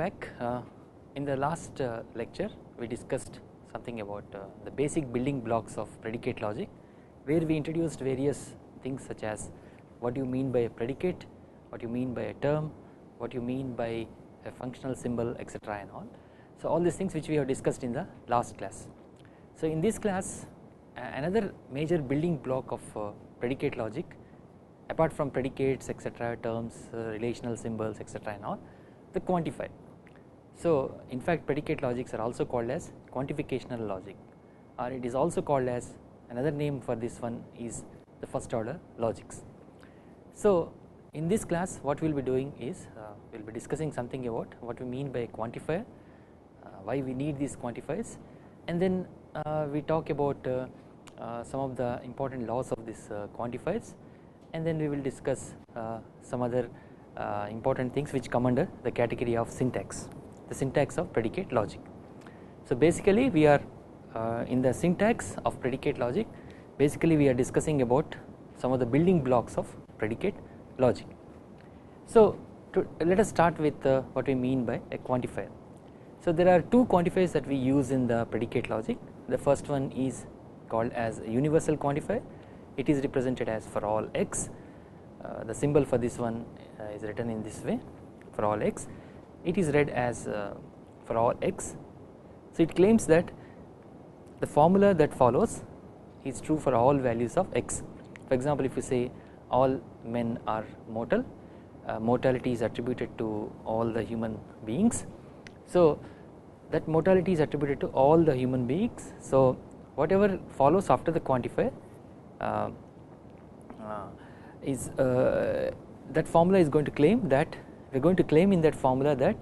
back uh, in the last uh, lecture we discussed something about uh, the basic building blocks of predicate logic where we introduced various things such as what do you mean by a predicate, what you mean by a term, what you mean by a functional symbol etc and all. So all these things which we have discussed in the last class. So in this class another major building block of uh, predicate logic apart from predicates etc terms uh, relational symbols etc and all the quantifier. So in fact predicate logics are also called as quantificational logic. Or it is also called as another name for this one is the first order logics. So in this class what we will be doing is uh, we will be discussing something about what we mean by quantifier, uh, why we need these quantifiers. And then uh, we talk about uh, uh, some of the important laws of these uh, quantifiers. And then we will discuss some other important things which come under the category of syntax the syntax of predicate logic. So basically we are in the syntax of predicate logic basically we are discussing about some of the building blocks of predicate logic. So to, let us start with uh, what we mean by a quantifier. So there are two quantifiers that we use in the predicate logic the first one is called as universal quantifier it is represented as for all x uh, the symbol for this one uh, is written in this way for all x it is read as uh, for all x. So it claims that the formula that follows is true for all values of x. For example if you say all men are mortal uh, mortality is attributed to all the human beings. So that mortality is attributed to all the human beings. So whatever follows after the quantifier uh, uh, is uh, that formula is going to claim that we are going to claim in that formula that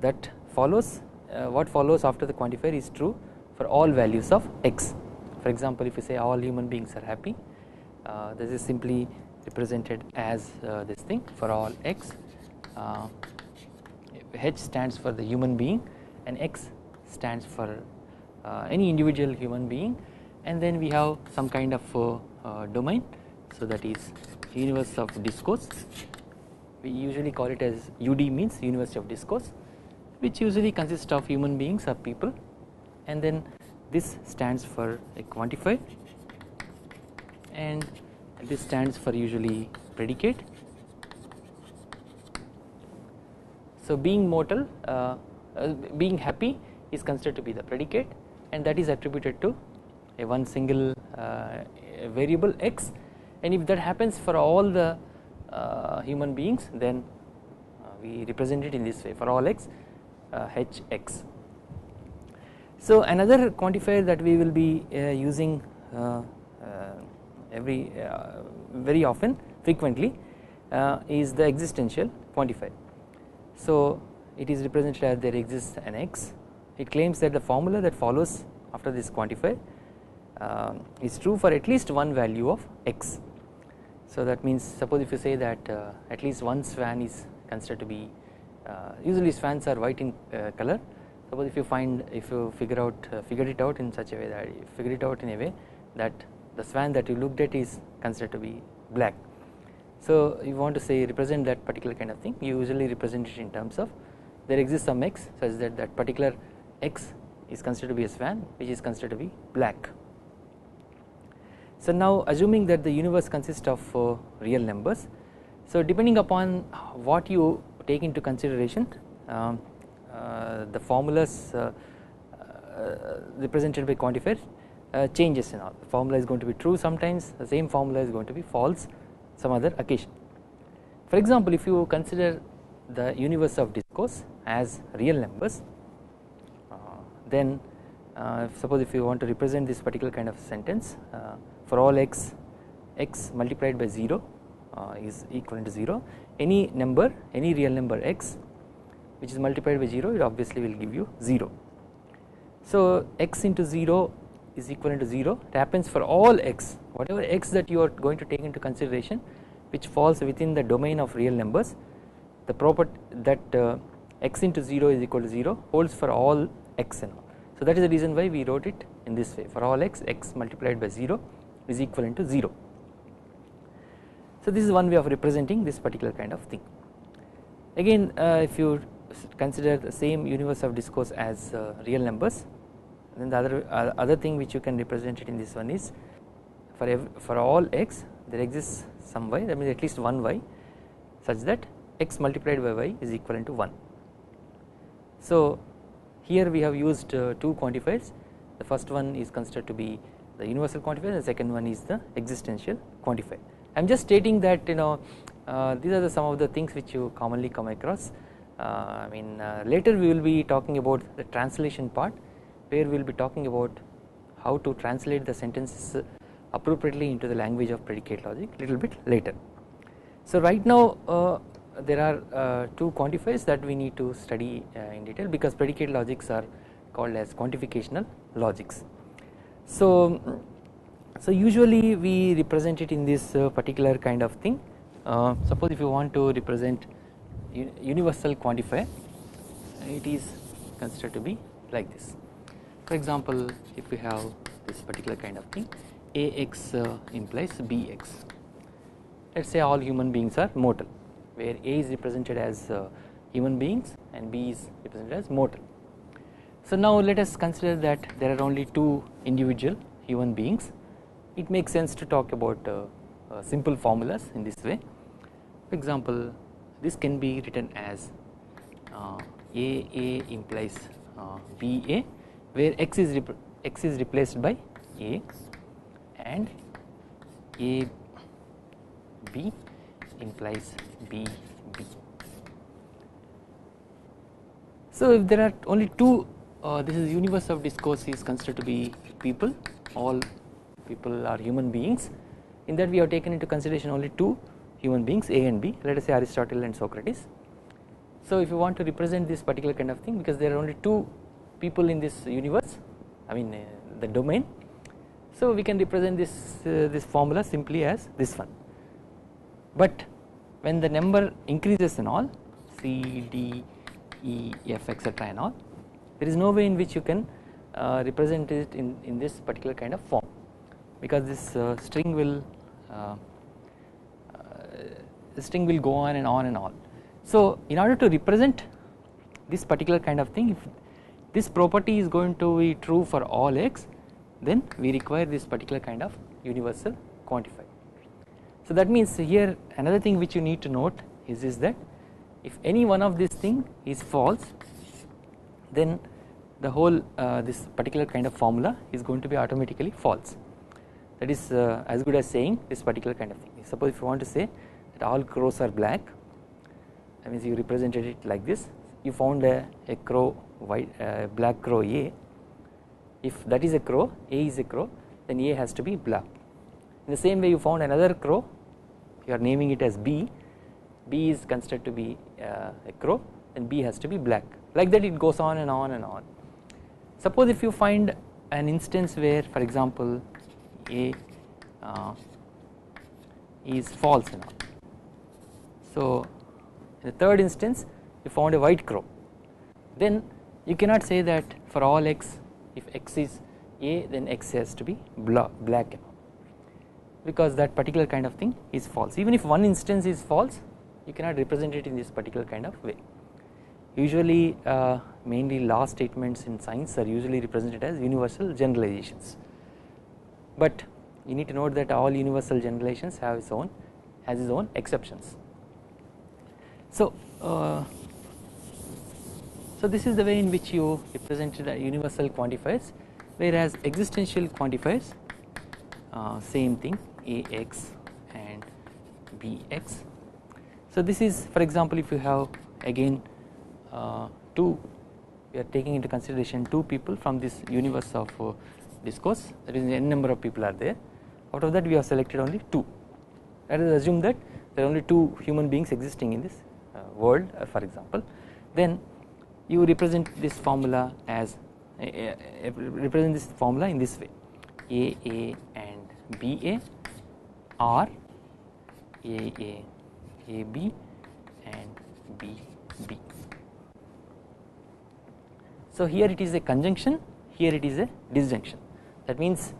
that follows uh, what follows after the quantifier is true for all values of x. For example if you say all human beings are happy uh, this is simply represented as uh, this thing for all x. H stands for the human being and x stands for uh, any individual human being. And then we have some kind of uh, uh, domain. So that is universe of discourse we usually call it as UD means university of discourse which usually consists of human beings or people. And then this stands for a quantifier and this stands for usually predicate. So being mortal uh, uh, being happy is considered to be the predicate and that is attributed to a one single uh, variable x. And if that happens for all the Uh, human beings then uh, we represent it in this way for all x uh, hx. So another quantifier that we will be uh, using every very often frequently is the existential quantifier. So it is represented as there exists an x it claims that the formula that follows after this quantifier uh, is true for at least one value of x. So that means suppose if you say that uh, at least one swan is considered to be uh, usually swans are white in uh, color suppose if you find if you figure out uh, figure it out in such a way that you figure it out in a way that the swan that you looked at is considered to be black. So you want to say represent that particular kind of thing you usually represent it in terms of there exists some x such that that particular x is considered to be a swan which is considered to be black. So now assuming that the universe consists of uh, real numbers so depending upon what you take into consideration um, uh, the formulas uh, represented by quantifier uh, changes and all the formula is going to be true sometimes the same formula is going to be false some other occasion. For example if you consider the universe of discourse as real numbers then uh, suppose if you want to represent this particular kind of sentence uh, for all x x multiplied by 0 is equivalent to 0 any number any real number x which is multiplied by 0 it obviously will give you 0. So x into 0 is equivalent to 0 it happens for all x whatever x that you are going to take into consideration which falls within the domain of real numbers the property that uh, x into 0 is equal to 0 holds for all x and all. So that is the reason why we wrote it in this way for all x x multiplied by 0 is equivalent to 0. So this is one way of representing this particular kind of thing. Again uh, if you consider the same universe of discourse as uh, real numbers then the other uh, other thing which you can represent it in this one is for for all x there exists some y that means at least one y such that x multiplied by y is equivalent to 1. So here we have used uh, two quantifiers the first one is considered to be the universal quantifier the second one is the existential quantifier. I am just stating that you know uh, these are the some of the things which you commonly come across uh, I mean uh, later we will be talking about the translation part where we will be talking about how to translate the sentences appropriately into the language of predicate logic little bit later. So right now uh, there are uh, two quantifiers that we need to study uh, in detail because predicate logics are called as quantificational logics. So, so usually we represent it in this uh, particular kind of thing. Uh, suppose if you want to represent universal quantifier it is considered to be like this. For example if we have this particular kind of thing ax uh, implies bx let us say all human beings are mortal where a is represented as human beings and b is represented as mortal so now let us consider that there are only two individual human beings it makes sense to talk about uh, uh, simple formulas in this way for example this can be written as uh, AA implies uh, BA where x is x is replaced by A and A B implies B B. So if there are only two uh, this is universe of discourse is considered to be people. All people are human beings. In that we have taken into consideration only two human beings A and B. Let us say Aristotle and Socrates. So if you want to represent this particular kind of thing because there are only two people in this universe I mean uh, the domain so we can represent this uh, this formula simply as this one. But when the number increases in all C, D, E, F etc and all there is no way in which you can uh, represent it in, in this particular kind of form because this uh, string will uh, uh string will go on and on and on. So in order to represent this particular kind of thing if this property is going to be true for all x then we require this particular kind of universal quantifier. So that means here another thing which you need to note is, is that if any one of these thing is false then the whole uh, this particular kind of formula is going to be automatically false. That is uh, as good as saying this particular kind of thing. Suppose if you want to say that all crows are black that means you represented it like this. You found a, a crow white uh, black crow A. If that is a crow A is a crow then A has to be black. In the same way you found another crow you are naming it as B. B is considered to be uh, a crow and B has to be black. Like that it goes on and on and on Suppose if you find an instance where for example A uh, is false and all. So in the third instance you found a white crow. Then you cannot say that for all x if x is A then x has to be black because that particular kind of thing is false. Even if one instance is false you cannot represent it in this particular kind of way. Usually uh, mainly law statements in science are usually represented as universal generalizations. But you need to note that all universal generalizations have its own has its own exceptions. So uh, so this is the way in which you represented universal quantifiers whereas existential quantifiers uh, same thing ax and bx so this is for example if you have again uh, two we are taking into consideration two people from this universe of uh, discourse that is n number of people are there. Out of that we have selected only two. Let us assume that there are only two human beings existing in this uh, world uh, for example. Then you represent this formula as represent this formula in this way. A a and b a a a a b and b b so here it is a conjunction here it is a disjunction. That means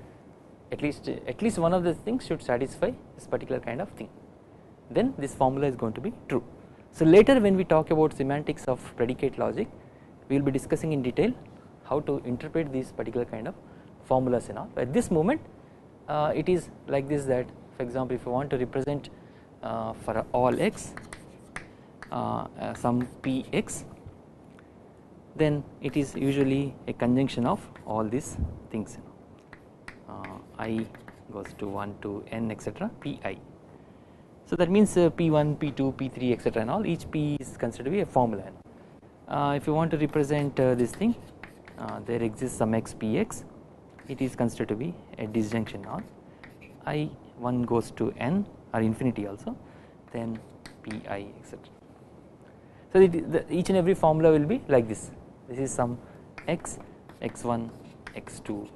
at least at least one of the things should satisfy this particular kind of thing. Then this formula is going to be true. So later when we talk about semantics of predicate logic we will be discussing in detail how to interpret these particular kind of formulas and all. At this moment uh, it is like this that for example if you want to represent uh, for all x uh, uh some px then it is usually a conjunction of all these things uh, i goes to 1 to n etc pi. So that means uh, p1 p2 p3 etc and all each p is considered to be a formula. Uh, if you want to represent uh, this thing uh, there exists some x px it is considered to be a disjunction on i 1 goes to n or infinity also then pi etc. So the, each and every formula will be like this this is some x x1 x2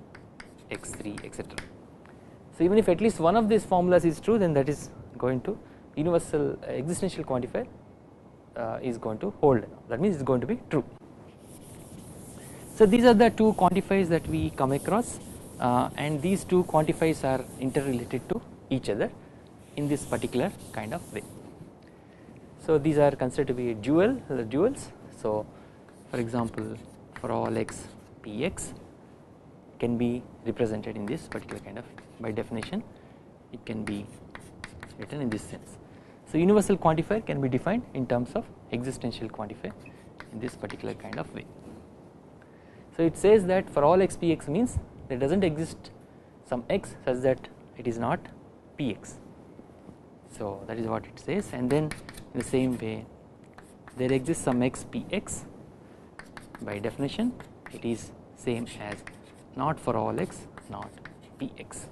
x3 etc. So even if at least one of these formulas is true then that is going to universal existential quantifier uh, is going to hold that means it is going to be true. So these are the two quantifiers that we come across uh, and these two quantifiers are interrelated to each other in this particular kind of way. So these are considered to be dual uh, duals so for example for all x px can be represented in this particular kind of by definition it can be written in this sense. So universal quantifier can be defined in terms of existential quantifier in this particular kind of way. So it says that for all x px means there does not exist some x such that it is not px. So that is what it says and then in the same way there exists some x px by definition it is same as not for all x not px.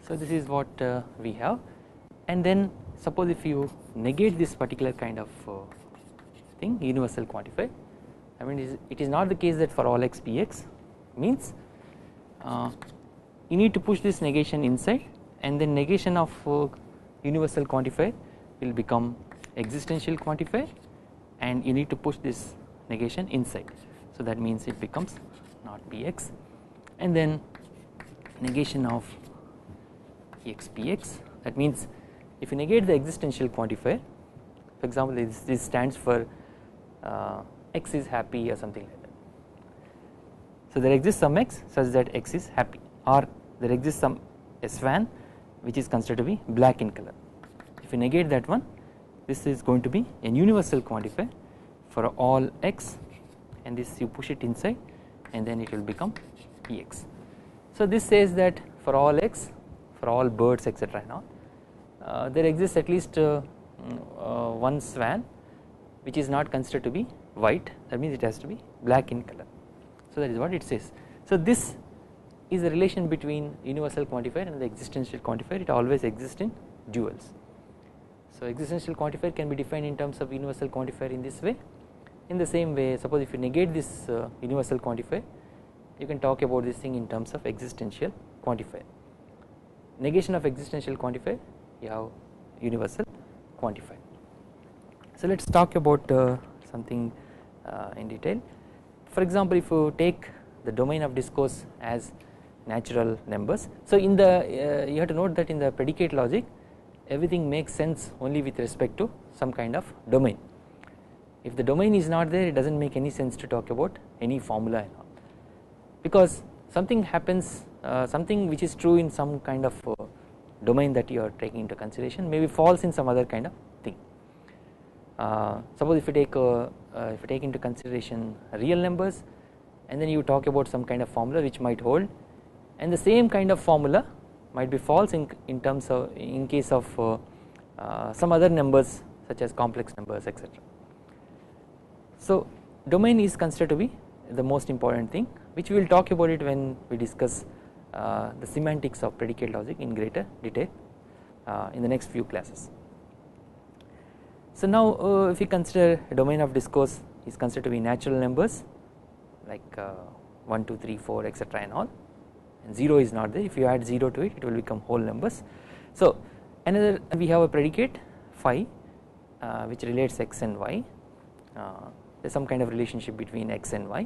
So this is what uh, we have and then suppose if you negate this particular kind of uh, thing universal quantifier I mean it is, it is not the case that for all x px means uh, you need to push this negation inside and then negation of uh, universal quantifier will become existential quantifier and you need to push this negation inside so that means it becomes not px and then negation of x px that means if you negate the existential quantifier for example this, this stands for uh, x is happy or something like that. So there exists some x such that x is happy or there exists some svan which is considered to be black in color. If you negate that one this is going to be a universal quantifier for all x and this you push it inside and then it will become px. So this says that for all x for all birds etc all uh, there exists at least uh, uh, one swan which is not considered to be white that means it has to be black in color. So that is what it says. So this is a relation between universal quantifier and the existential quantifier it always exists in duals. So existential quantifier can be defined in terms of universal quantifier in this way in the same way suppose if you negate this uh, universal quantifier you can talk about this thing in terms of existential quantifier. Negation of existential quantifier you have universal quantifier. So let us talk about uh, something uh, in detail for example if you take the domain of discourse as natural numbers. So in the uh, you have to note that in the predicate logic everything makes sense only with respect to some kind of domain. If the domain is not there it does not make any sense to talk about any formula and all because something happens uh, something which is true in some kind of uh, domain that you are taking into consideration maybe false in some other kind of thing. Uh, suppose if you take uh, uh, if you take into consideration real numbers and then you talk about some kind of formula which might hold and the same kind of formula might be false in, in terms of in case of uh, some other numbers such as complex numbers etc. So domain is considered to be the most important thing which we will talk about it when we discuss uh, the semantics of predicate logic in greater detail uh, in the next few classes. So now uh, if we consider domain of discourse is considered to be natural numbers like uh, 1, 2, 3, 4 etc and all and 0 is not there if you add 0 to it it will become whole numbers. So another we have a predicate phi uh, which relates x and y uh, there is some kind of relationship between x and y.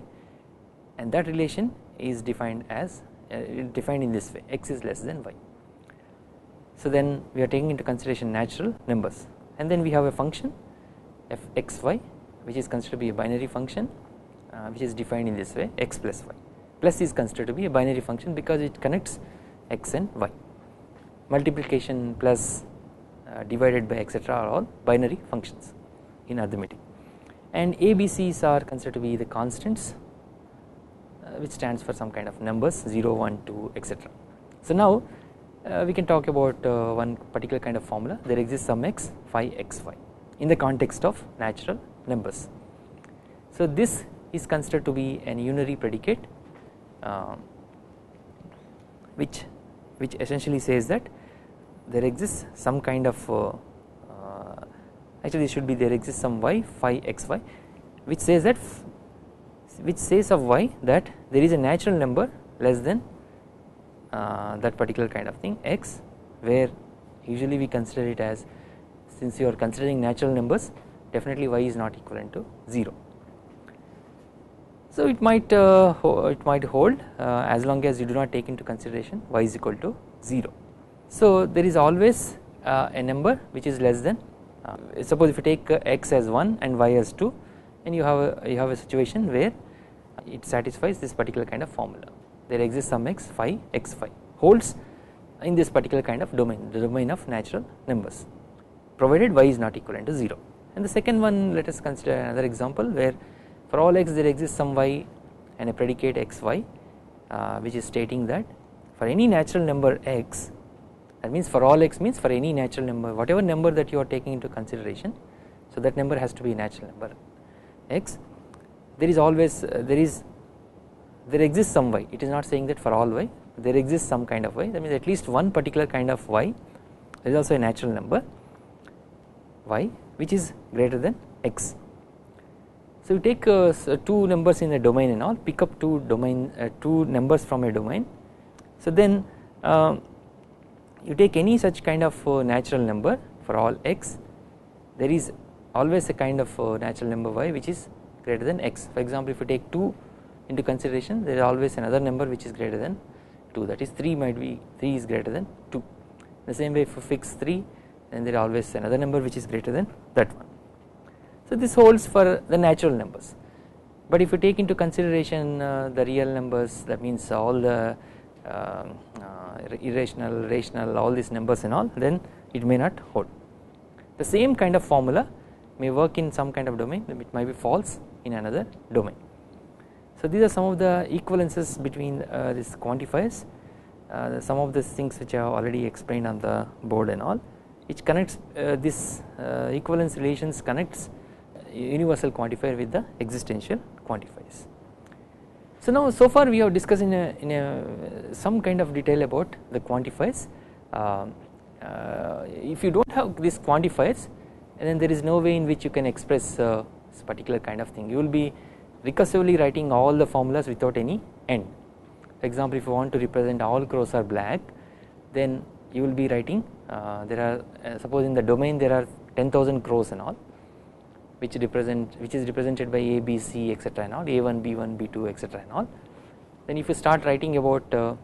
And that relation is defined as uh, defined in this way. X is less than y. So then we are taking into consideration natural numbers. And then we have a function fxy which is considered to be a binary function uh, which is defined in this way x plus y. Plus is considered to be a binary function because it connects x and y. Multiplication plus uh, divided by etc are all binary functions in arithmetic and ABCs are considered to be the constants uh, which stands for some kind of numbers 0 1 2 etc so now uh, we can talk about uh, one particular kind of formula. There exists some x phi x y in the context of natural numbers. So this is considered to be an unary predicate uh, which which essentially says that there exists some kind of uh, actually this should be there exists some y phi x y which says that which says of y that there is a natural number less than uh, that particular kind of thing x where usually we consider it as since you are considering natural numbers definitely y is not equivalent to 0 so it might uh, it might hold uh, as long as you do not take into consideration y is equal to 0. So there is always uh, a number which is less than suppose if you take uh, x as 1 and y as 2 and you have a, you have a situation where it satisfies this particular kind of formula. There exists some x phi x phi holds in this particular kind of domain the domain of natural numbers provided y is not equivalent to 0 and the second one let us consider another example where for all x there exists some y and a predicate xy uh, which is stating that for any natural number x that means for all x means for any natural number whatever number that you are taking into consideration so that number has to be a natural number. X there is always uh, there is there exists some y. It is not saying that for all y there exists some kind of y. That means at least one particular kind of y there is also a natural number y which is greater than x. So you take uh, two numbers in a domain and all pick up two domain uh, two numbers from a domain. So then uh, you take any such kind of uh, natural number for all x there is always a kind of uh, natural number y which is greater than x. For example if you take 2 into consideration there is always another number which is greater than 2 that is 3 might be 3 is greater than 2 the same way if you fix 3 then there is always another number which is greater than that one. So this holds for the natural numbers. But if you take into consideration uh, the real numbers that means all the irrational rational all these numbers and all then it may not hold. The same kind of formula may work in some kind of domain it might be false in another domain. So these are some of the equivalences between uh, these quantifiers. Uh, some of the things which I have already explained on the board and all which connects uh, this equivalence relations connects universal quantifier with the existential quantifiers. So now so far we have discussed in a, in a some kind of detail about the quantifiers. Uh, uh, if you do not have these quantifiers then there is no way in which you can express uh, this particular kind of thing you will be recursively writing all the formulas without any end. For example if you want to represent all crows are black then you will be writing uh, there are uh, suppose in the domain there are 10,000 crows and all which represent which is represented by A, B, C, etc. and all A1, B1, B2, etc. and all. Then if you start writing about uh,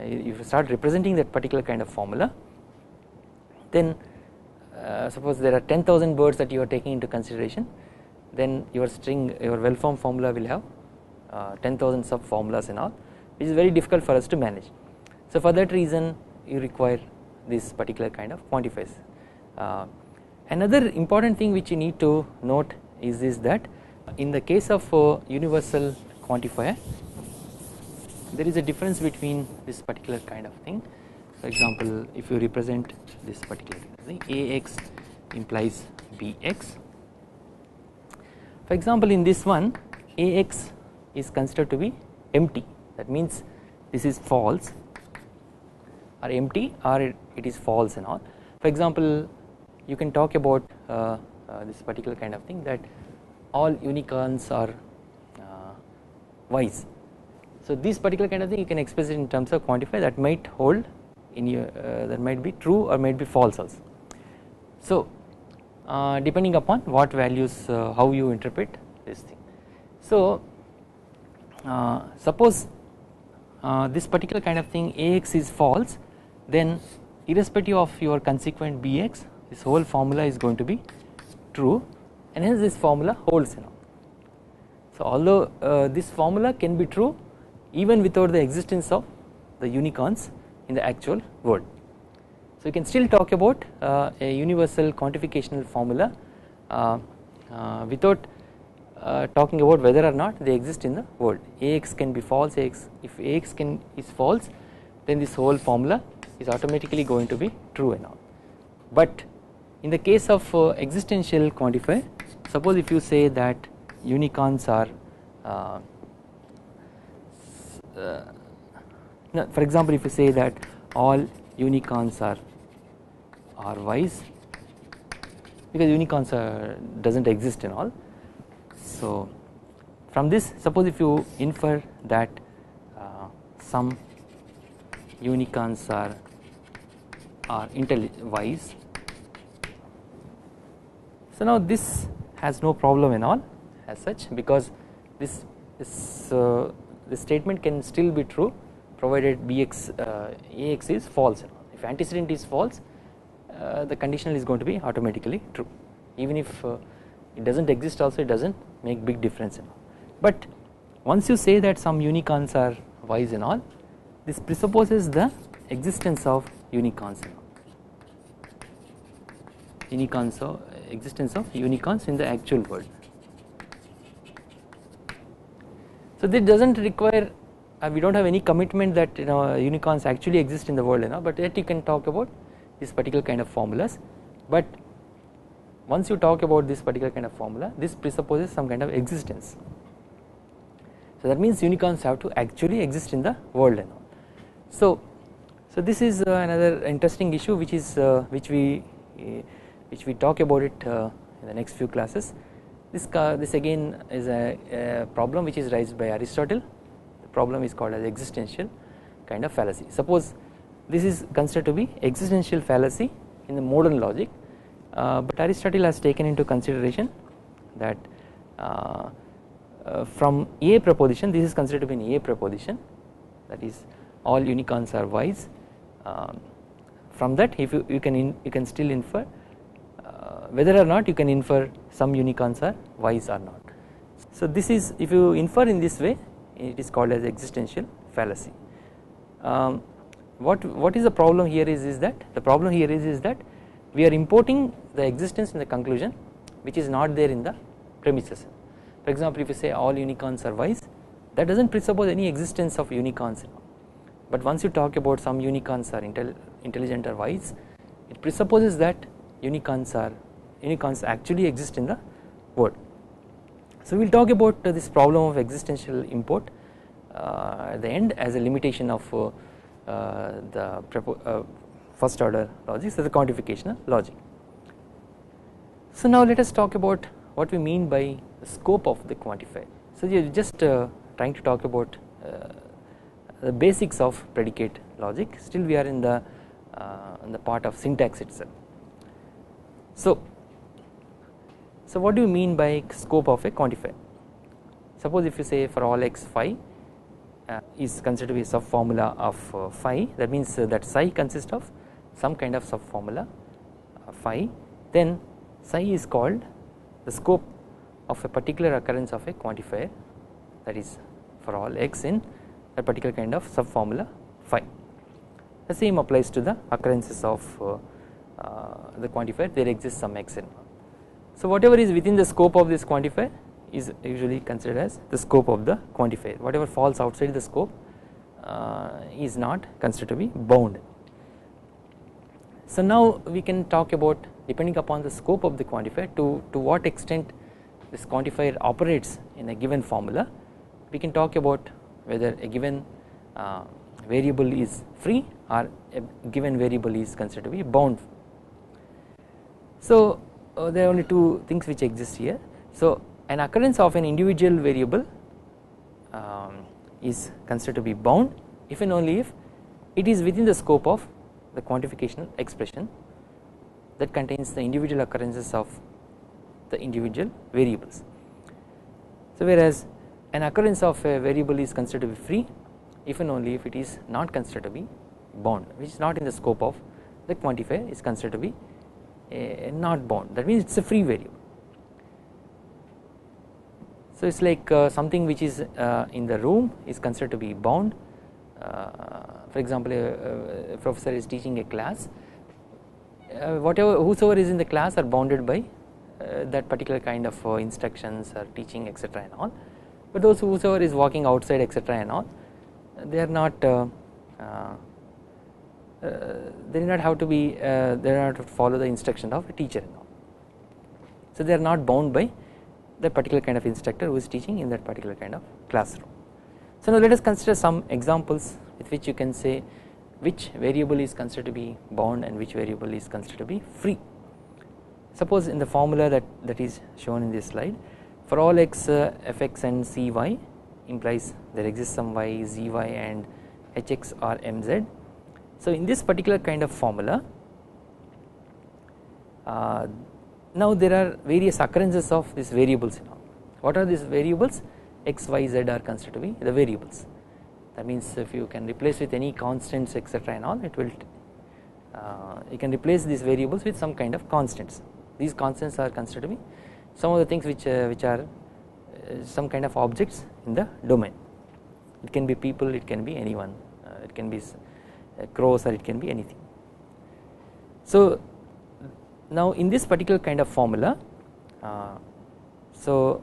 if you start representing that particular kind of formula, then uh, suppose there are 10,000 birds that you are taking into consideration, then your string your well formed formula will have uh, 10,000 sub formulas and all, which is very difficult for us to manage. So for that reason, you require this particular kind of quantifiers. Another important thing which you need to note is this that in the case of universal quantifier there is a difference between this particular kind of thing. For example if you represent this particular thing ax implies bx for example in this one ax is considered to be empty. That means this is false. Or empty or it is false and all. For example you can talk about uh, uh, this particular kind of thing that all unicorns are uh, wise. So this particular kind of thing you can express it in terms of quantify that might hold in your uh, that might be true or might be false also. So uh, depending upon what values uh, how you interpret this thing. So suppose this particular kind of thing Ax is false then irrespective of your consequent Bx this whole formula is going to be true and hence this formula holds know. So although uh, this formula can be true even without the existence of the unicorns in the actual world. So you can still talk about uh, a universal quantificational formula uh, uh, without uh, talking about whether or not they exist in the world Ax can be false Ax if Ax can is false then this whole formula is automatically going to be true and all but in the case of uh, existential quantifier suppose if you say that unicorns are uh, uh, no, for example if you say that all unicorns are are wise because unicorns are doesn't exist in all. So from this suppose if you infer that uh, some unicorns are are intelligent wise so now this has no problem in all as such because this uh, this statement can still be true provided bx uh, ax is false if antecedent is false uh, the conditional is going to be automatically true. Even if uh, it does not exist also it does not make big difference in all. But once you say that some unicorns are wise and all this presupposes the existence of unicorns unicorns existence of unicorns in the actual world. So this does not require uh, we do not have any commitment that you know unicorns actually exist in the world you know but yet you can talk about this particular kind of formulas. But once you talk about this particular kind of formula this presupposes some kind of existence. So that means unicorns have to actually exist in the world you know. So so this is uh, another interesting issue which is uh, which we uh, which we talk about it uh, in the next few classes. This this again is a, a, problem which is raised by Aristotle. The problem is called as existential kind of fallacy. Suppose this is considered to be existential fallacy in the modern logic uh, but Aristotle has taken into consideration that uh, uh, from A proposition this is considered to be an A proposition that is all unicorns are wise. Um, from that if you, you can in, you can still infer whether or not you can infer some unicorns are wise or not. So this is if you infer in this way it is called as existential fallacy. Um, what what is the problem here is is that the problem here is is that we are importing the existence in the conclusion which is not there in the premises. For example if you say all unicorns are wise that does not presuppose any existence of unicorns but once you talk about some unicorns are intel intelligent or wise it presupposes that unicorns are unicorns actually exist in the world. So we will talk about this problem of existential import uh, at the end as a limitation of uh, uh the first order logic so the quantification logic. So now let us talk about what we mean by the scope of the quantifier. So you are just trying to talk about the basics of predicate logic still we are in the uh, in the part of syntax itself. So so what do you mean by scope of a quantifier? Suppose if you say for all x phi uh, is considered to be a sub formula of uh, phi that means uh, that psi consists of some kind of sub formula uh, phi then psi is called the scope of a particular occurrence of a quantifier that is for all x in a particular kind of sub formula phi. The same applies to the occurrences of uh, uh, the quantifier there exists some x in. So whatever is within the scope of this quantifier is usually considered as the scope of the quantifier whatever falls outside the scope uh, is not considered to be bound. So now we can talk about depending upon the scope of the quantifier to, to what extent this quantifier operates in a given formula we can talk about whether a given uh, variable is free or a given variable is considered to be bound. So uh, there are only two things which exist here. So an occurrence of an individual variable um, is considered to be bound if and only if it is within the scope of the quantification expression that contains the individual occurrences of the individual variables. So whereas an occurrence of a variable is considered to be free if and only if it is not considered to be bound which is not in the scope of the quantifier is considered to be not bound that means it is a free variable. So it is like uh, something which is uh, in the room is considered to be bound. Uh, for example a, professor is teaching a class. Uh, whatever whosoever is in the class are bounded by uh, that particular kind of instructions or teaching etc and all. But those whosoever is walking outside etc and all they are not they do not have to be they do not have to follow the instruction of a teacher so they are not bound by the particular kind of instructor who is teaching in that particular kind of classroom. So now let us consider some examples with which you can say which variable is considered to be bound and which variable is considered to be free. Suppose in the formula that, that is shown in this slide for all x uh, fx and cy implies there exists some y zy and hx or mz. So in this particular kind of formula uh, now there are various occurrences of these variables. What are these variables? X, Y, Z are considered to be the variables. That means if you can replace with any constants etc and all it will uh, you can replace these variables with some kind of constants. These constants are considered to be some of the things which uh, which are uh, some kind of objects in the domain. It can be people, it can be anyone, uh, it can be crows or it can be anything. So now in this particular kind of formula uh, so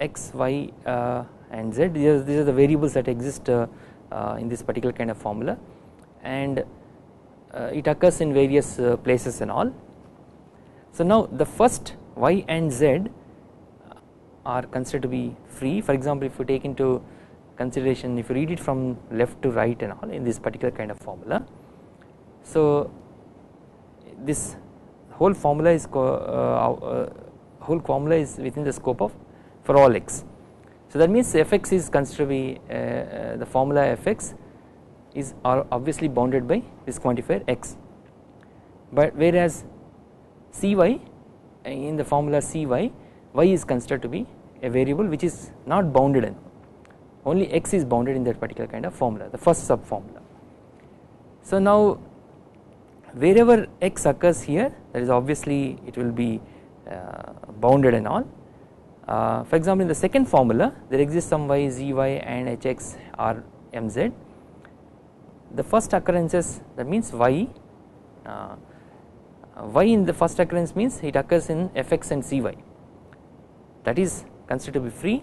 x, y uh, and z these are, these are the variables that exist uh, uh in this particular kind of formula and uh, it occurs in various uh, places and all. So now the first y and z are considered to be free for example if you take into consideration if you read it from left to right and all in this particular kind of formula. So this whole formula is uh, uh, whole formula is within the scope of for all x. So that means fx is considered to be uh, the formula fx is are obviously bounded by this quantifier x but whereas cy in the formula cy y is considered to be a variable which is not bounded in only x is bounded in that particular kind of formula the first sub formula. So now wherever x occurs here that is obviously it will be uh, bounded and all. Uh, for example in the second formula there exists some y zy and hx or mz the first occurrences that means y uh, y in the first occurrence means it occurs in fx and cy that is considered to be free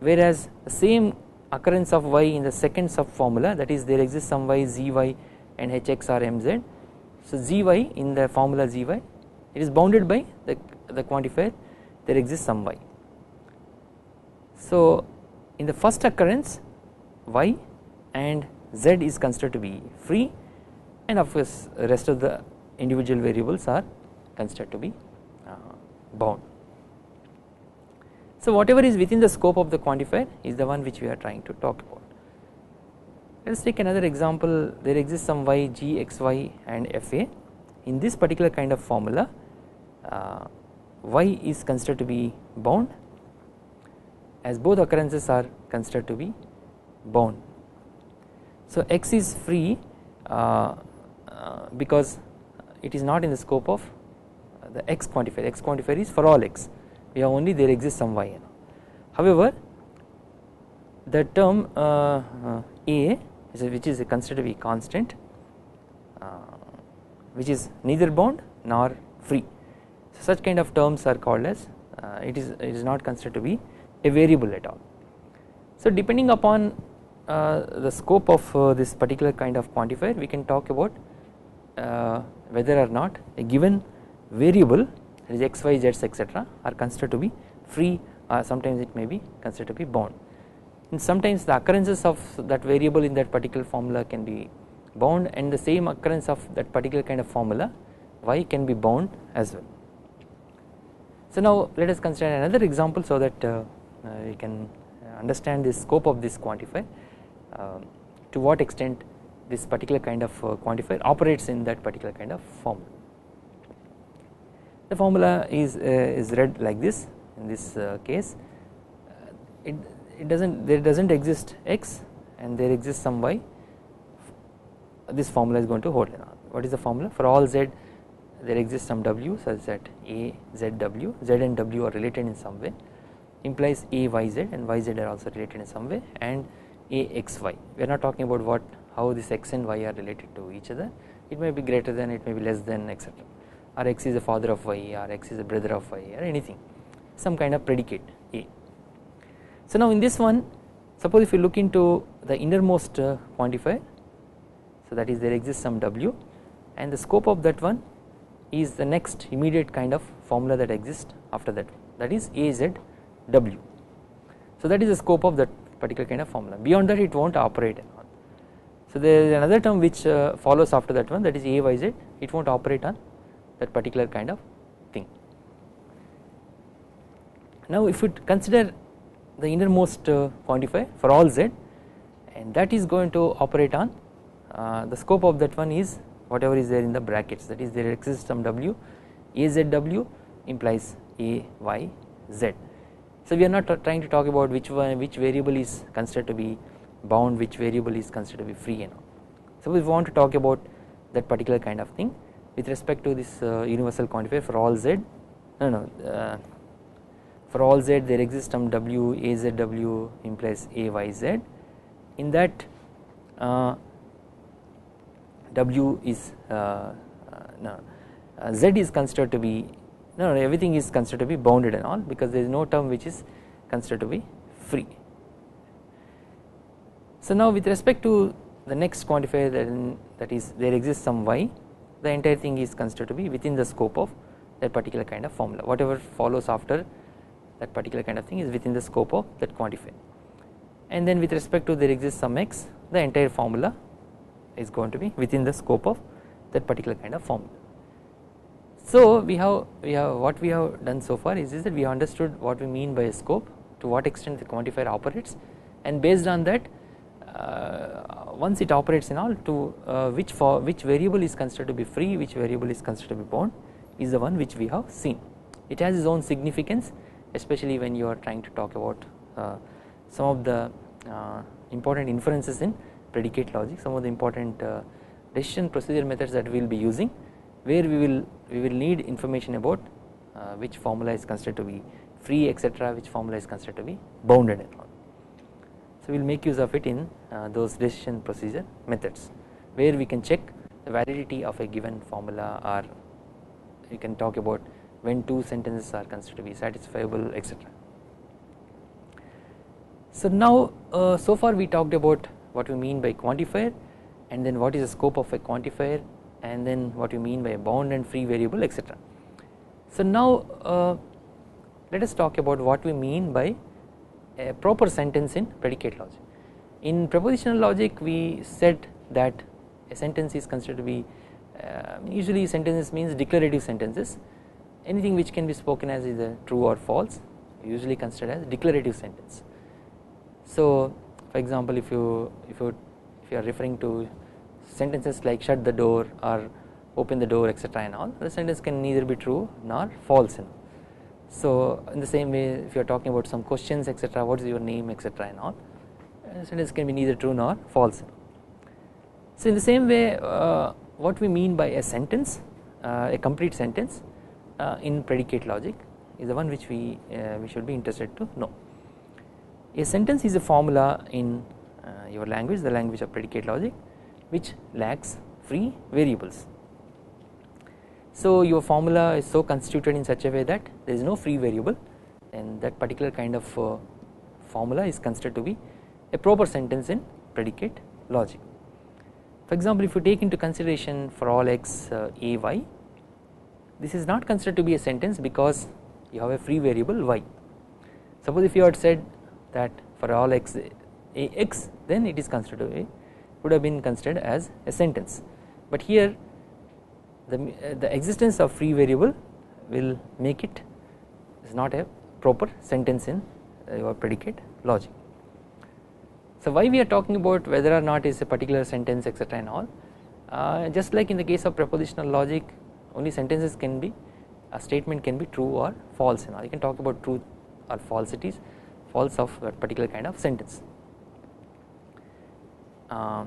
whereas the same occurrence of y in the second sub formula that is there exists some y zy and hx or mz so zy in the formula zy it is bounded by the, the quantifier there exists some y. So in the first occurrence y and z is considered to be free and of course rest of the individual variables are considered to be uh, bound. So whatever is within the scope of the quantifier is the one which we are trying to talk about. Let us take another example there exists some y g x y and f a in this particular kind of formula uh, y is considered to be bound as both occurrences are considered to be bound. So x is free uh, uh, because it is not in the scope of the x quantifier x quantifier is for all x have only there exists some y. However the term uh, uh, a which is considered to be constant uh, which is neither bound nor free. So such kind of terms are called as uh, it is it is not considered to be a variable at all. So depending upon uh, the scope of this particular kind of quantifier we can talk about whether or not a given variable that is x, y, z etc are considered to be free or sometimes it may be considered to be bound and sometimes the occurrences of that variable in that particular formula can be bound and the same occurrence of that particular kind of formula y can be bound as well. So now let us consider another example so that uh, uh, we can understand the scope of this quantifier uh, to what extent this particular kind of uh, quantifier operates in that particular kind of formula. The formula is uh, is read like this in this uh, case. It it does not there does not exist x and there exists some y. This formula is going to hold. What is the formula? For all z there exists some w such that a z w. Z and w are related in some way. Implies a y z and y z are also related in some way. And a x y. We are not talking about what how this x and y are related to each other. It may be greater than it may be less than etc or x is the father of y or x is the brother of y or anything. Some kind of predicate a. So now in this one suppose if you look into the innermost uh, quantifier so that is there exists some w and the scope of that one is the next immediate kind of formula that exists after that that is az w. So that is the scope of that particular kind of formula. Beyond that it not operate. So there is another term which uh, follows after that one that is a y z. It not operate on that particular kind of thing. Now if you consider the innermost uh, quantifier for all z and that is going to operate on uh, the scope of that one is whatever is there in the brackets that is there exists some w a z w implies a y z. So we are not trying to talk about which one which variable is considered to be bound which variable is considered to be free and all. So we want to talk about that particular kind of thing with respect to this uh, universal quantifier for all z no no uh, for all z there exists some w a z w implies a y z in that uh, w is uh, uh, no uh, z is considered to be no, no everything is considered to be bounded and all because there is no term which is considered to be free. So now with respect to the next quantifier that, that is there exists some y the entire thing is considered to be within the scope of that particular kind of formula whatever follows after that particular kind of thing is within the scope of that quantifier and then with respect to there exists some x the entire formula is going to be within the scope of that particular kind of formula. So we have we have what we have done so far is, is that we understood what we mean by a scope to what extent the quantifier operates and based on that once it operates in all to uh, which for which variable is considered to be free which variable is considered to be bound is the one which we have seen. It has its own significance especially when you are trying to talk about uh, some of the uh, important inferences in predicate logic some of the important uh, decision procedure methods that we will be using where we will we will need information about uh, which formula is considered to be free etc which formula is considered to be bounded and all so, we will make use of it in uh, those decision procedure methods where we can check the validity of a given formula or we can talk about when two sentences are considered to be satisfiable etc. So, now uh, so far we talked about what we mean by quantifier and then what is the scope of a quantifier and then what we mean by a bound and free variable etc. So, now uh, let us talk about what we mean by a proper sentence in predicate logic. In propositional logic we said that a sentence is considered to be uh, usually sentences means declarative sentences anything which can be spoken as either true or false usually considered as declarative sentence. So for example if you if you if you are referring to sentences like shut the door or open the door etc and all the sentence can neither be true nor false so in the same way if you are talking about some questions etc what is your name etc and all uh, sentence can be neither true nor false. So in the same way uh, what we mean by a sentence uh, a complete sentence uh, in predicate logic is the one which we uh, we should be interested to know. A sentence is a formula in uh, your language the language of predicate logic which lacks free variables so your formula is so constituted in such a way that there is no free variable and that particular kind of uh, formula is considered to be a proper sentence in predicate logic. For example if you take into consideration for all x uh, a y this is not considered to be a sentence because you have a free variable y. Suppose if you had said that for all x a x then it is considered to be would have been considered as a sentence but here the, uh, the existence of free variable will make it is not a proper sentence in uh, your predicate logic. So why we are talking about whether or not is a particular sentence etc and all uh, just like in the case of propositional logic only sentences can be a statement can be true or false and all you can talk about truth or falsities false of a particular kind of sentence. Uh,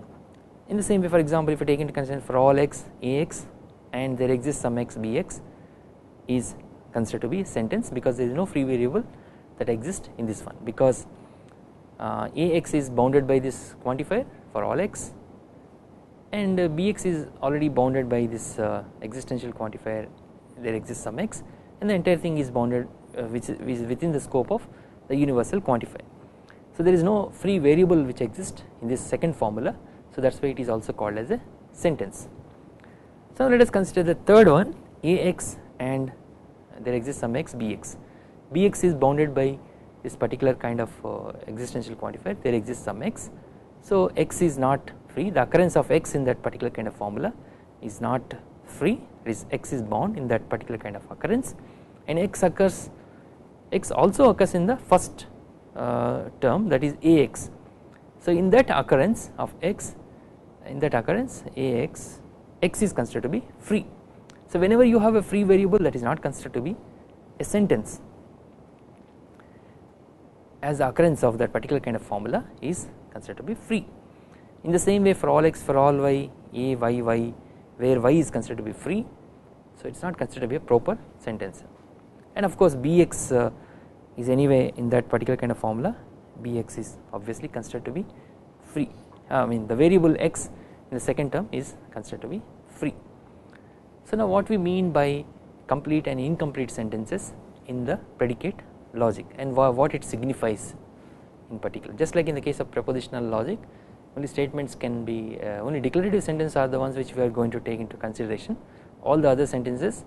in the same way for example if you take into consideration for all x ax and there exists some x bx is considered to be a sentence because there is no free variable that exists in this one because uh, Ax is bounded by this quantifier for all x and uh, Bx is already bounded by this uh, existential quantifier there exists some x and the entire thing is bounded uh, which is within the scope of the universal quantifier. So there is no free variable which exists in this second formula so that is why it is also called as a sentence. So let us consider the third one Ax and there exists some x Bx. Bx is bounded by this particular kind of uh, existential quantifier there exists some x. So x is not free the occurrence of x in that particular kind of formula is not free is x is bound in that particular kind of occurrence and x occurs x also occurs in the first uh, term that is ax. So in that occurrence of x in that occurrence ax x is considered to be free. So whenever you have a free variable that is not considered to be a sentence as the occurrence of that particular kind of formula is considered to be free. In the same way for all x for all y a y y where y is considered to be free so it is not considered to be a proper sentence and of course bx uh, is anyway in that particular kind of formula bx is obviously considered to be free I mean the variable x in the second term is considered to be free. So now what we mean by complete and incomplete sentences in the predicate logic and what it signifies in particular just like in the case of propositional logic only statements can be uh, only declarative sentences are the ones which we are going to take into consideration all the other sentences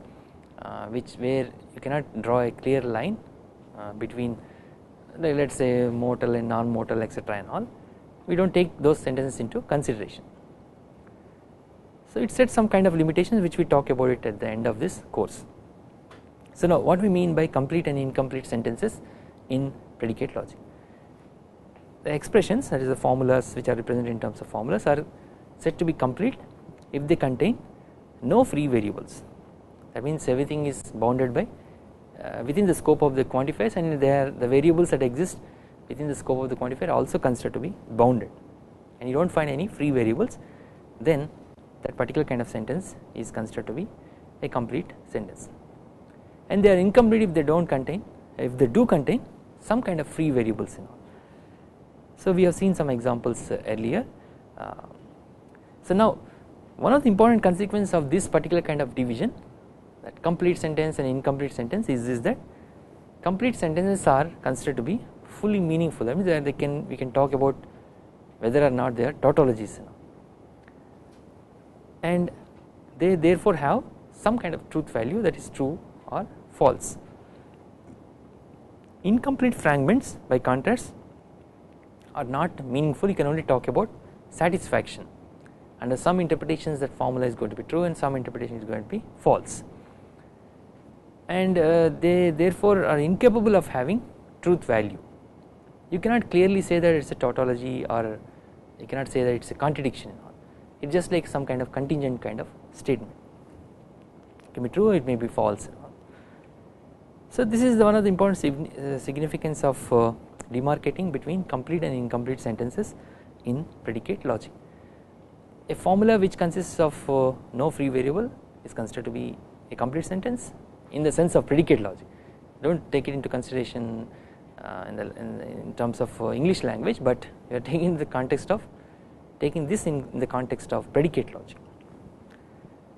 uh, which where you cannot draw a clear line uh, between like let us say mortal and non-mortal etc and all we do not take those sentences into consideration. So it sets some kind of limitations which we talk about it at the end of this course. So now what we mean by complete and incomplete sentences in predicate logic? The expressions that is the formulas which are represented in terms of formulas are said to be complete if they contain no free variables. That means everything is bounded by uh, within the scope of the quantifiers and there the variables that exist within the scope of the quantifier are also considered to be bounded. And you do not find any free variables then that particular kind of sentence is considered to be a complete sentence. And they are incomplete if they do not contain if they do contain some kind of free variables in all. So we have seen some examples uh, earlier. Uh, so now one of the important consequences of this particular kind of division that complete sentence and incomplete sentence is, is that complete sentences are considered to be fully meaningful. That means they can we can talk about whether or not they are tautologies and they therefore have some kind of truth value that is true or false. Incomplete fragments by contrast are not meaningful. You can only talk about satisfaction. Under some interpretations that formula is going to be true and some interpretation is going to be false. And uh, they therefore are incapable of having truth value. You cannot clearly say that it is a tautology or you cannot say that it is a contradiction it is just like some kind of contingent kind of statement. It can be true it may be false. So this is one of the important uh, significance of uh, demarcating between complete and incomplete sentences in predicate logic. A formula which consists of uh, no free variable is considered to be a complete sentence in the sense of predicate logic. Do not take it into consideration in, the, in, terms of English language but you are taking the context of taking this in, in the context of predicate logic.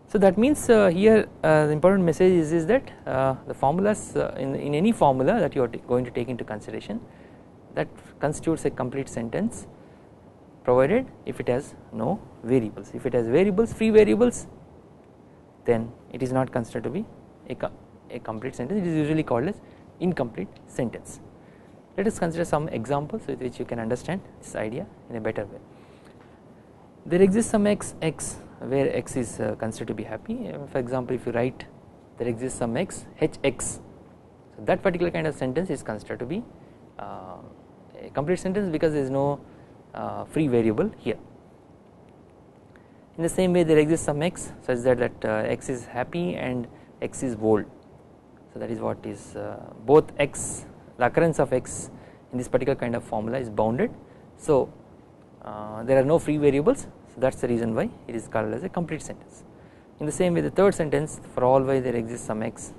So that means uh, here uh, the important message is, is that uh, the formulas uh, in, in any formula that you are going to take into consideration that constitutes a complete sentence provided if it has no variables. If it has variables free variables then it is not considered to be a, a complete sentence. It is usually called as incomplete sentence. Let us consider some examples with which you can understand this idea in a better way there exists some x x where x is uh, considered to be happy for example if you write there exists some x h x so that particular kind of sentence is considered to be uh, a complete sentence because there is no uh, free variable here. In the same way there exists some x such that that uh, x is happy and x is bold. So that is what is uh, both x the occurrence of x in this particular kind of formula is bounded. So there are no free variables. So that is the reason why it is called as a complete sentence. In the same way the third sentence for all y there exists some x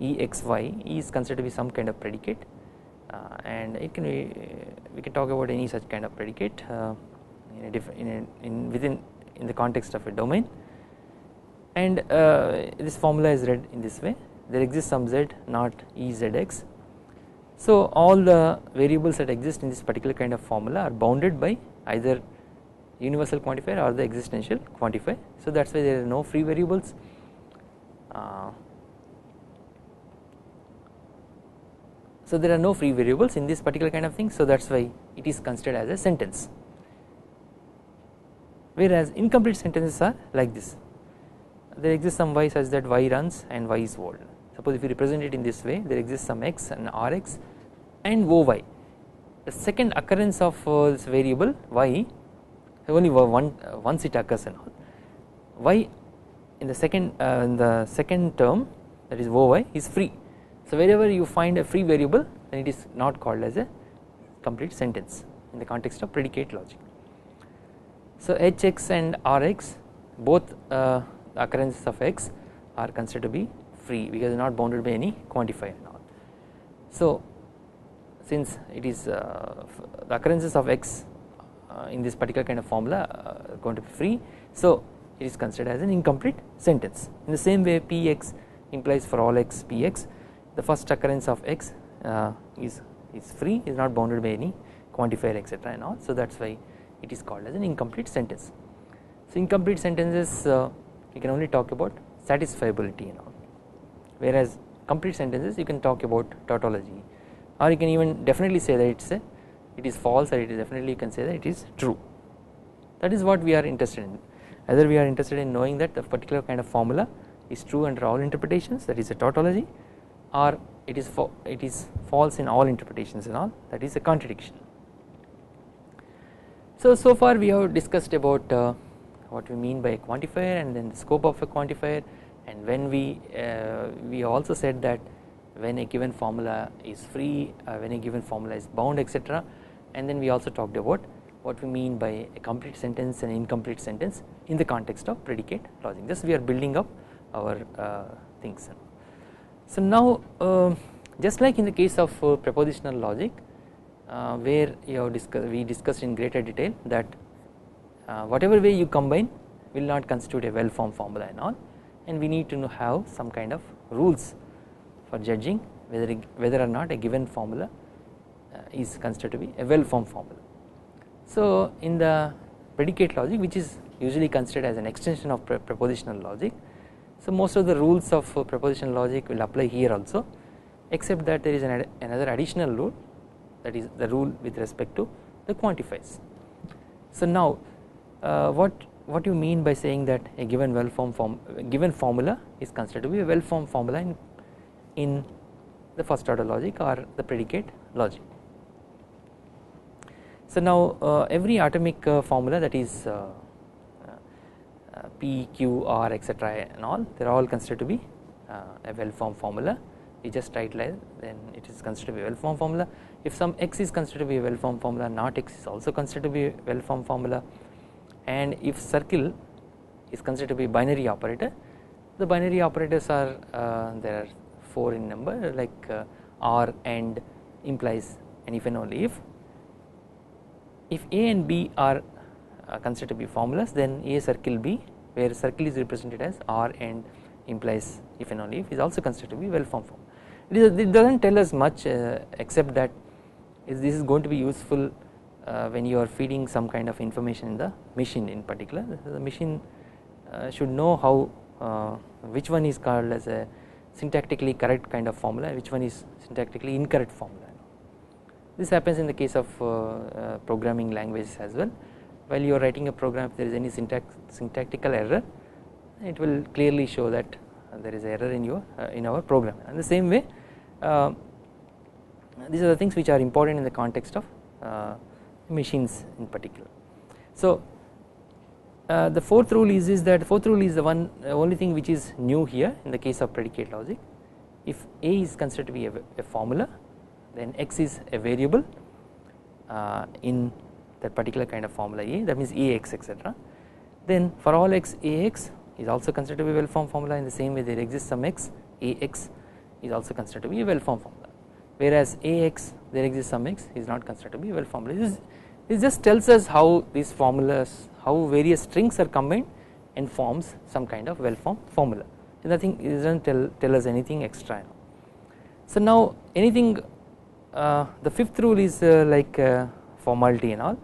e x y e is considered to be some kind of predicate. Uh, and it can be we can talk about any such kind of predicate uh, in a different in, in within in the context of a domain. And uh, this formula is read in this way. There exists some z not ezx so all the variables that exist in this particular kind of formula are bounded by either universal quantifier or the existential quantifier. So that is why there are no free variables. Uh, so there are no free variables in this particular kind of thing. So that is why it is considered as a sentence. Whereas incomplete sentences are like this. There exists some y such that y runs and y is old suppose if you represent it in this way there exists some x and rx and oy the second occurrence of uh, this variable y only one uh, once it occurs and all. Y in the second uh, in the second term that is oy is free. So wherever you find a free variable then it is not called as a complete sentence in the context of predicate logic. So hx and rx both uh, occurrences of x are considered to be free because they are not bounded by any quantifier and all. So since it is uh, the occurrences of x uh, in this particular kind of formula uh, going to be free. So it is considered as an incomplete sentence. In the same way px implies for all x px the first occurrence of x is is free is not bounded by any quantifier etc and all. So that is why it is called as an incomplete sentence. So incomplete sentences uh, you can only talk about satisfiability and all. Whereas complete sentences you can talk about tautology or you can even definitely say that it's a it is false or it is definitely you can say that it is true. That is what we are interested in. Either we are interested in knowing that the particular kind of formula is true under all interpretations that is a tautology or it is it is false in all interpretations and all that is a contradiction. So so far we have discussed about uh, what we mean by a quantifier and then the scope of a quantifier. And when we uh, we also said that when a given formula is free uh, when a given formula is bound etc and then we also talked about what we mean by a complete sentence and incomplete sentence in the context of predicate logic. Just we are building up our uh, things. So now uh, just like in the case of uh, propositional logic uh, where you have discussed we discussed in greater detail that uh, whatever way you combine will not constitute a well formed formula and all. And we need to know have some kind of rules for judging whether whether or not a given formula uh, is considered to be a well formed formula. So in the predicate logic which is usually considered as an extension of propositional logic so most of the rules of uh, propositional logic will apply here also except that there is an ad another additional rule that is the rule with respect to the quantifiers. So now uh, what what you mean by saying that a given well formed form given formula is considered to be a well formed formula in, in the first order logic or the predicate logic. So now uh, every atomic uh, formula that is uh, uh, P, Q, R etc and all they are all considered to be uh, a well formed formula. We just write like then it is considered to be a well formed formula. If some x is considered to be a well formed formula not x is also considered to be a well formed formula. And if circle is considered to be binary operator the binary operators are uh, there are 4 in number like uh, or and implies and if and only if. If a and b are uh, considered to be formulas then a circle b where circle is represented as r and implies if and only if is also considered to be well formed form. It, is, it does not tell us much uh, except that is this is going to be useful uh, when you are feeding some kind of information in the machine in particular. The machine uh, should know how uh, which one is called as a syntactically correct kind of formula which one is syntactically incorrect formula. This happens in the case of uh, uh, programming languages as well. While you are writing a program if there is any syntax syntactical error it will clearly show that there is error in your in our program. And the same way these are the things which are important in the context of machines in particular. So uh, the fourth rule is, is that fourth rule is the one uh, only thing which is new here in the case of predicate logic. If a is considered to be a, a formula then x is a variable uh, in that particular kind of formula a that means ax etc then for all x ax is also considered to be a well formed formula. In the same way there exists some x ax is also considered to be a well formed formula. Whereas Ax there exists some x is not considered to be a well formula. This, this just tells us how these formulas how various strings are combined and forms some kind of well formed formula nothing does not tell, tell us anything extra so now anything uh, the fifth rule is uh, like uh, formality and all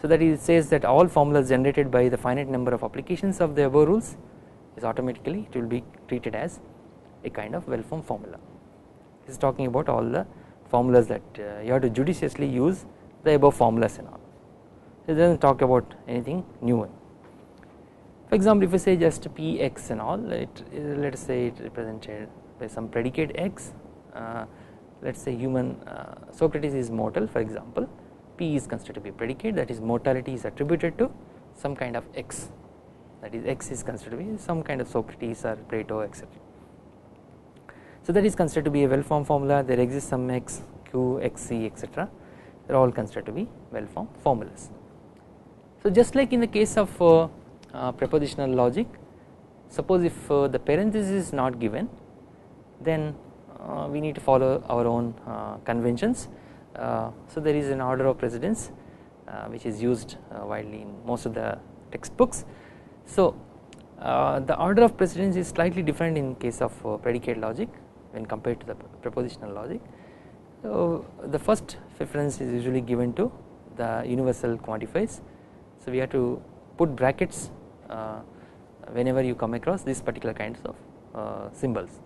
so that it says that all formulas generated by the finite number of applications of the above rules is automatically it will be treated as a kind of well formed formula. This is talking about all the formulas that uh, you have to judiciously use the above formulas and all. It does not talk about anything new. For example, if we say just px and all, it, let us say it represented by some predicate x, uh, let us say human uh, Socrates is mortal for example, p is considered to be a predicate that is mortality is attributed to some kind of x that is x is considered to be some kind of Socrates or Plato etc. So that is considered to be a well formed formula there exists some x q x c etc they are all considered to be well formed formulas. So just like in the case of uh, uh, propositional logic suppose if uh, the parenthesis is not given then uh, we need to follow our own uh, conventions. Uh, so there is an order of precedence which is used widely in most of the textbooks. So the order of precedence is slightly different in case of predicate logic when compared to the propositional logic. So the first preference is usually given to the universal quantifiers so we have to put brackets uh, whenever you come across these particular kinds of uh, symbols.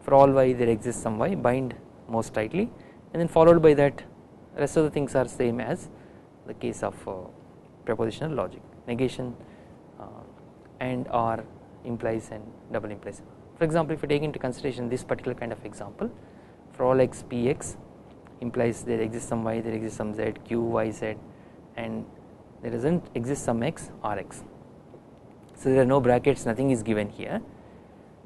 For all y there exists some y bind most tightly. And then followed by that rest of the things are same as the case of uh, logic negation and or implies and double implies. For example if you take into consideration this particular kind of example for all x px implies there exists some y there exists some z q y z and there doesn't exist some x or x. So there are no brackets nothing is given here.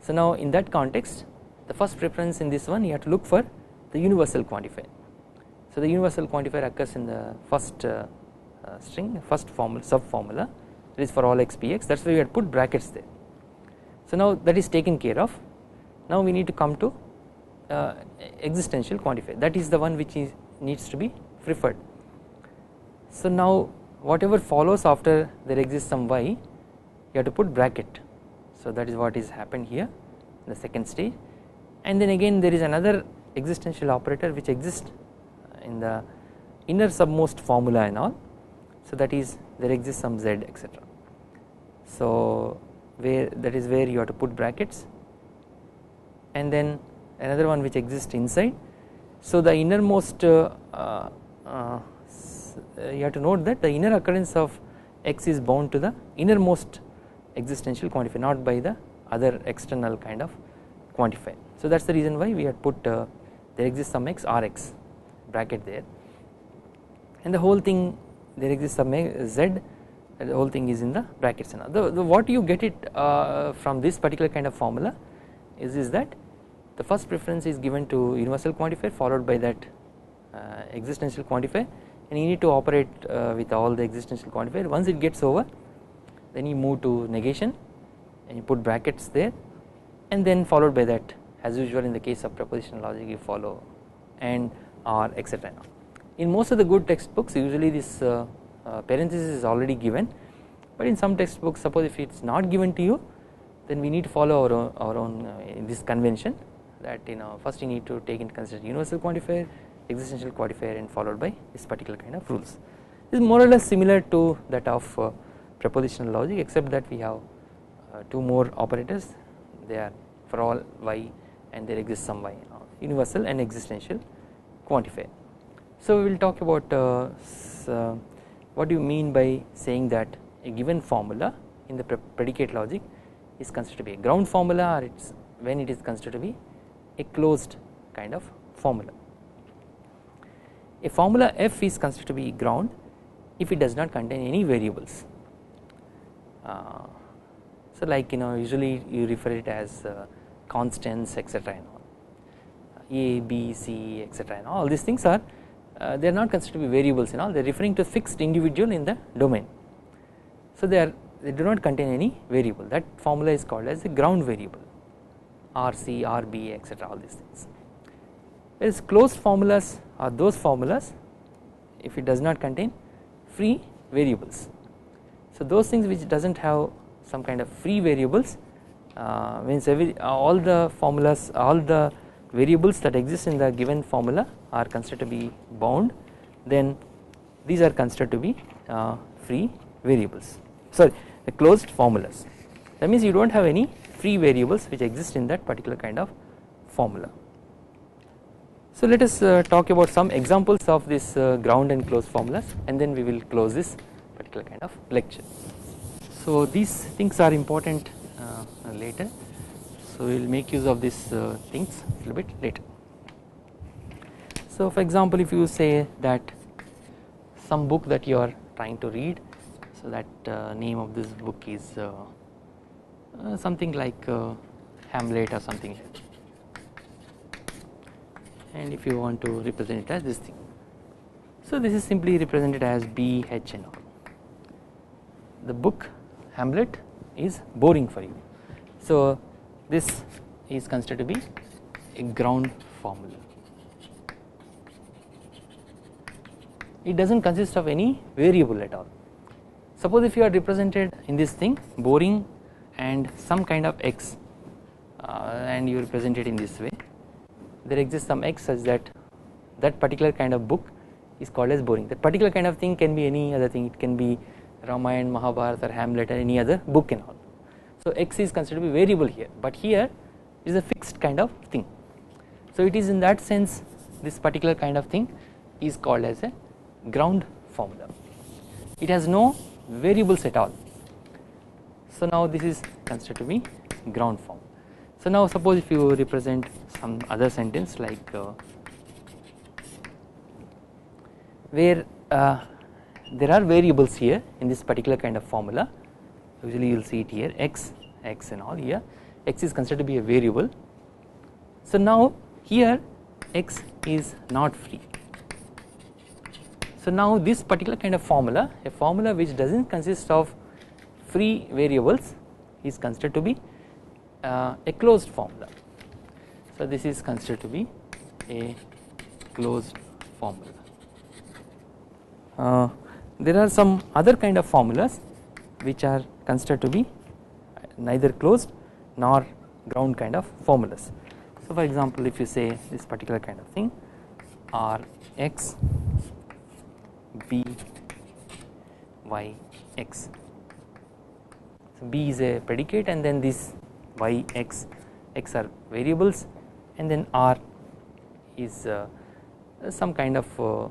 So now in that context the first preference in this one you have to look for the universal quantifier. So the universal quantifier occurs in the first uh, uh, string first formula sub formula that is for all x px that is why we had put brackets there. So now that is taken care of. Now we need to come to uh, existential quantifier. That is the one which is needs to be preferred. So now whatever follows after there exists some y you have to put bracket. So that is what is happened here in the second stage. And then again there is another existential operator which exists in the inner submost formula and all. So that is there exists some z etc so where that is where you have to put brackets. And then another one which exists inside. So the innermost uh, uh, you have to note that the inner occurrence of x is bound to the innermost existential quantifier not by the other external kind of quantifier. So that is the reason why we had put uh, there exists some x rx bracket there. And the whole thing there exists some z the whole thing is in the brackets and the, the what you get it uh, from this particular kind of formula is, is that the first preference is given to universal quantifier followed by that uh, existential quantifier and you need to operate uh, with all the existential quantifier once it gets over then you move to negation and you put brackets there and then followed by that as usual in the case of propositional logic you follow and or etc. In most of the good textbooks usually this uh, uh, parenthesis is already given but in some textbooks suppose if it is not given to you then we need to follow our own, our own uh, this convention that you know first you need to take into consideration universal quantifier existential quantifier and followed by this particular kind of rules. This is more or less similar to that of uh, propositional logic except that we have uh, two more operators they are for all y and there exists some y uh, universal and existential quantifier. So we will talk about uh, uh, what do you mean by saying that a given formula in the predicate logic is considered to be a ground formula or it's when it is considered to be a closed kind of formula. A formula f is considered to be ground if it does not contain any variables. Uh, so like you know usually you refer it as uh, constants etc and all. A b c etc and all these things are uh, they are not considered to be variables and all. They are referring to fixed individual in the domain. So they are they do not contain any variable. That formula is called as a ground variable. Rc rb etc all these things. Whereas closed formulas are those formulas if it does not contain free variables. So those things which does not have some kind of free variables uh, means every all the formulas all the variables that exist in the given formula are considered to be bound then these are considered to be uh, free variables sorry the closed formulas that means you do not have any free variables which exist in that particular kind of formula. So let us uh, talk about some examples of this uh, ground and closed formulas and then we will close this particular kind of lecture. So these things are important uh, later so we will make use of these uh, things a little bit later. So for example if you say that some book that you are trying to read so that uh, name of this book is uh, something like Hamlet or something and if you want to represent it as this thing. So this is simply represented as B, H and all. The book Hamlet is boring for you. So this is considered to be a ground formula. It does not consist of any variable at all. Suppose if you are represented in this thing boring and some kind of x uh, and you represent it in this way there exists some x such that that particular kind of book is called as boring that particular kind of thing can be any other thing it can be Ramayana, Mahabharata or Hamlet or any other book and all. So x is considered to be variable here but here is a fixed kind of thing. So it is in that sense this particular kind of thing is called as a ground formula. It has no variables at all. So now this is considered to be ground form. So now suppose if you represent some other sentence like uh, where uh, there are variables here in this particular kind of formula. Usually you will see it here x x and all here. X is considered to be a variable. So now here x is not free. So now this particular kind of formula a formula which does not consist of free variables is considered to be a closed formula so this is considered to be a closed formula. Uh, there are some other kind of formulas which are considered to be neither closed nor ground kind of formulas. So for example if you say this particular kind of thing R x b y x. So b is a predicate and then this y x x are variables and then r is uh, some kind of uh,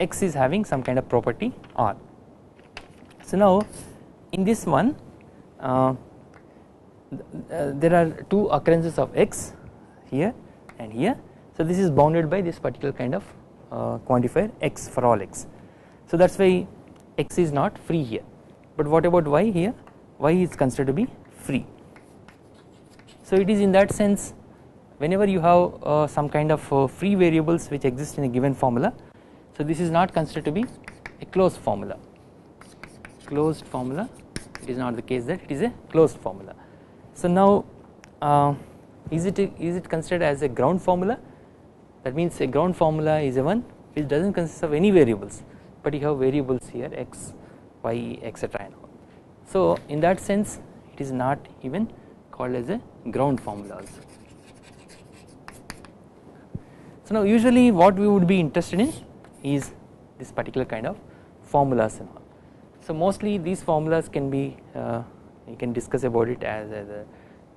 x is having some kind of property r. So now in this one uh, there are two occurrences of x here and here. So this is bounded by this particular kind of uh, quantifier x for all x. So that is why x is not free here. But what about y here y is considered to be free so it is in that sense whenever you have uh, some kind of uh, free variables which exist in a given formula so this is not considered to be a closed formula closed formula it is not the case that it is a closed formula. So now uh, is it is it considered as a ground formula that means a ground formula is a one which does not consist of any variables but you have variables here x, y etc and. So in that sense it is not even called as a ground formula also. So now usually what we would be interested in is this particular kind of formulas and all. So mostly these formulas can be uh, you can discuss about it as, as a,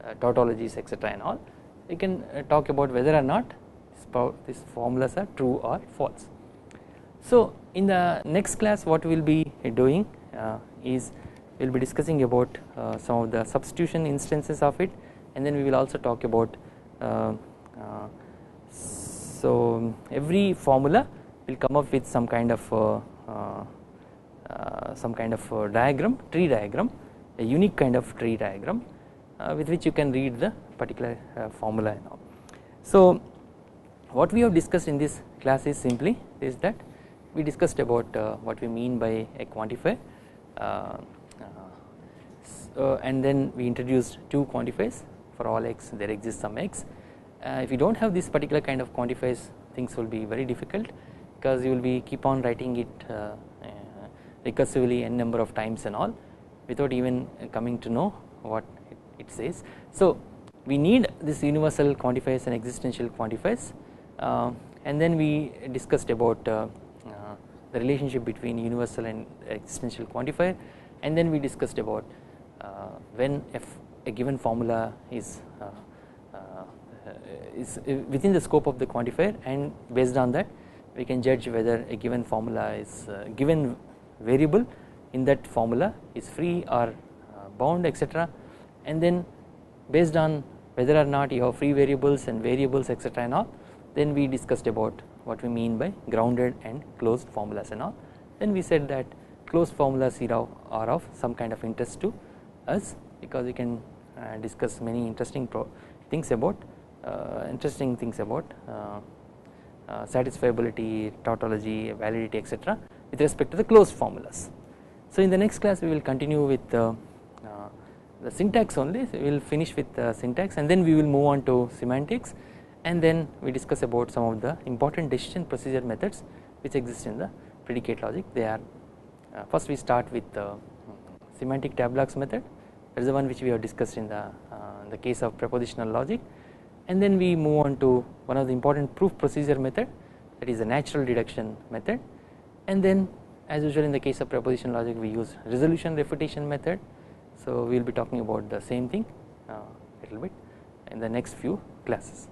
uh, tautologies etc and all you can uh, talk about whether or not these formulas are true or false. So in the next class what we will be doing uh, is we will be discussing about uh, some of the substitution instances of it and then we will also talk about uh, so every formula will come up with some kind of uh, some kind of uh, diagram tree diagram a unique kind of tree diagram uh, with which you can read the particular formula all. So what we have discussed in this class is simply is that we discussed about what we mean by a quantifier and then we introduced two quantifiers for all x there exists some x uh, if you do not have this particular kind of quantifiers things will be very difficult because you will be keep on writing it uh, uh, recursively n number of times and all without even coming to know what it, it says. So we need this universal quantifiers and existential quantifiers uh, and then we discussed about uh, uh, the relationship between universal and existential quantifier and then we discussed about uh, Uh, when if a given formula is uh, uh, is within the scope of the quantifier and based on that we can judge whether a given formula is given variable in that formula is free or bound etc and then based on whether or not you have free variables and variables etc and all then we discussed about what we mean by grounded and closed formulas and all. Then we said that closed formulas are of some kind of interest to us because we can uh, discuss many interesting things about uh, interesting things about uh, satisfiability, tautology, validity etc with respect to the closed formulas. So in the next class we will continue with the syntax only. So we will finish with the syntax and then we will move on to semantics and then we discuss about some of the important decision procedure methods which exist in the predicate logic. They are first we start with the semantic tableaux method that is the one which we have discussed in the, uh, the case of propositional logic. And then we move on to one of the important proof procedure method that is the natural deduction method. And then as usual in the case of proposition logic we use resolution refutation method. So we will be talking about the same thing uh, a little bit in the next few classes.